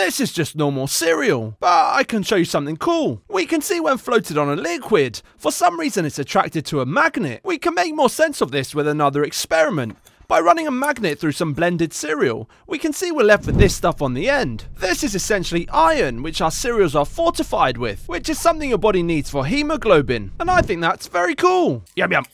This is just normal cereal, but I can show you something cool. We can see when floated on a liquid, for some reason it's attracted to a magnet. We can make more sense of this with another experiment. By running a magnet through some blended cereal, we can see we're left with this stuff on the end. This is essentially iron, which our cereals are fortified with, which is something your body needs for hemoglobin, and I think that's very cool. Yum yum.